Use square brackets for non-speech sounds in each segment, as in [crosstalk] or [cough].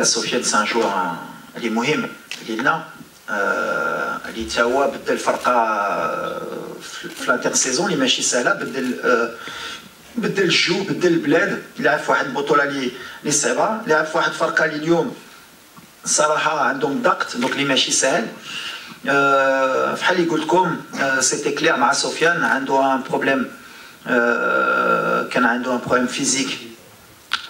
السوشيال سان جوان اللي مهم لينا اللي تا هو بدل فرقه في لانتر سيزون اللي ماشي سهله بدل بدل الجو بدل البلاد لعب في واحد البطوله اللي صعبه لعب في واحد فرقه اللي اليوم الصراحه عندهم ضغط دونك اللي ماشي سهل فحال اللي قلت لكم سيتي كلير مع سفيان عنده ان بروبليم كان عنده ان بروبليم فيزيك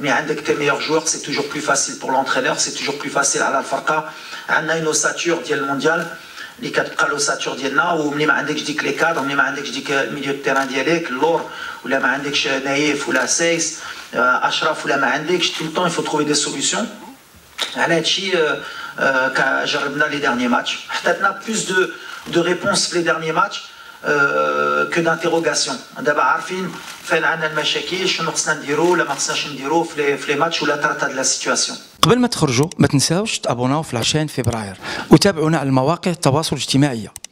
mais avec tes meilleurs joueurs, c'est toujours plus facile pour l'entraîneur, c'est toujours plus facile à al On a une ossature d'IEL mondial, les quatre l'ossature d'IEL là, ou même avec les cadres, même avec le euh, milieu de terrain d'IEL, l'or, ou même avec euh, Naïf, ou la Seis, euh, Ashraf, ou même avec tout le temps, il faut trouver des solutions. On a quand j'ai les derniers matchs. Peut-être [laughs] plus de réponses les derniers matchs. كو دانتيروغاسيون دابا عارفين فين عندنا المشاكل شنو خصنا نديرو ولا ما خصناش نديرو في لي ماتش ولا ترات دو لا سيتواسيون قبل ما تخرجوا ما تنساوش تابوناو في لاشين فبراير وتابعونا على المواقع التواصل الاجتماعي